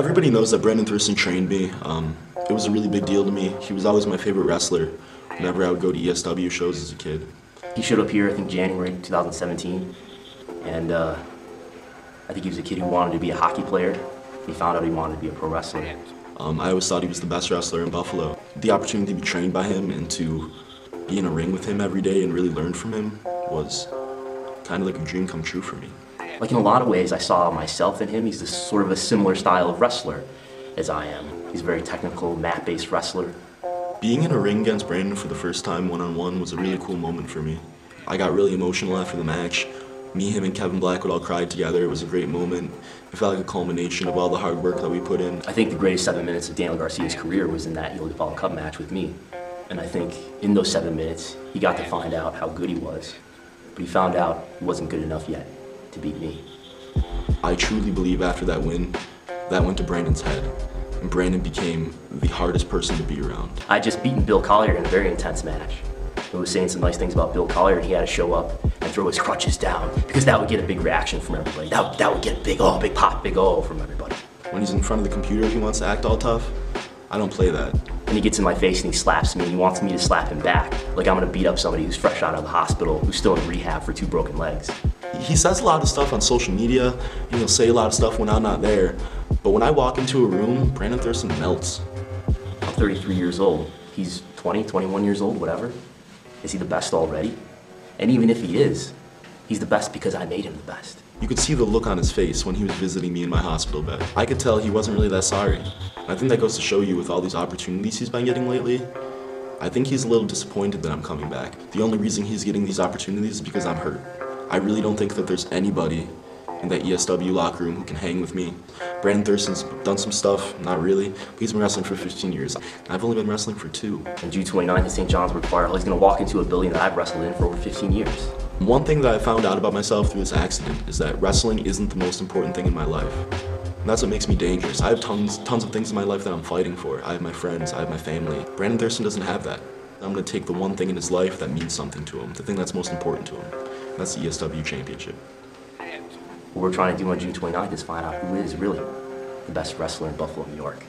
Everybody knows that Brandon Thurston trained me. Um, it was a really big deal to me. He was always my favorite wrestler whenever I would go to ESW shows as a kid. He showed up here, I think, January 2017, and uh, I think he was a kid who wanted to be a hockey player. He found out he wanted to be a pro wrestler. Um, I always thought he was the best wrestler in Buffalo. The opportunity to be trained by him and to be in a ring with him every day and really learn from him was kind of like a dream come true for me. Like in a lot of ways, I saw myself in him. He's this sort of a similar style of wrestler as I am. He's a very technical, mat-based wrestler. Being in a ring against Brandon for the first time one-on-one was a really cool moment for me. I got really emotional after the match. Me, him, and Kevin Blackwood all cried together. It was a great moment. It felt like a culmination of all the hard work that we put in. I think the greatest seven minutes of Daniel Garcia's career was in that Yogi Paul Cup match with me. And I think in those seven minutes, he got to find out how good he was. But he found out he wasn't good enough yet to beat me. I truly believe after that win, that went to Brandon's head. And Brandon became the hardest person to be around. I just beaten Bill Collier in a very intense match. He was saying some nice things about Bill Collier, and he had to show up and throw his crutches down because that would get a big reaction from everybody. That, that would get a big oh, big pop, big oh from everybody. When he's in front of the computer, he wants to act all tough. I don't play that. And he gets in my face and he slaps me and he wants me to slap him back. Like I'm gonna beat up somebody who's fresh out of the hospital, who's still in rehab for two broken legs. He says a lot of stuff on social media, and he'll say a lot of stuff when I'm not there. But when I walk into a room, mm-hmm. Brandon Thurston melts. I'm 33 years old. He's 20, 21 years old, whatever. Is he the best already? And even if he is, he's the best because I made him the best. You could see the look on his face when he was visiting me in my hospital bed. I could tell he wasn't really that sorry. And I think that goes to show you with all these opportunities he's been getting lately, I think he's a little disappointed that I'm coming back. The only reason he's getting these opportunities is because I'm hurt. I really don't think that there's anybody in that ESW locker room who can hang with me. Brandon Thurston's done some stuff, not really, but he's been wrestling for 15 years. I've only been wrestling for two. And June 29th at St. John's Fire Hall, oh, he's gonna walk into a building that I've wrestled in for over 15 years. One thing that I found out about myself through this accident is that wrestling isn't the most important thing in my life. And that's what makes me dangerous. I have tons, tons of things in my life that I'm fighting for. I have my friends, I have my family. Brandon Thurston doesn't have that. I'm gonna take the one thing in his life that means something to him, the thing that's most important to him. That's the ESW championship. What we're trying to do on June 29th is find out who is really the best wrestler in Buffalo, New York.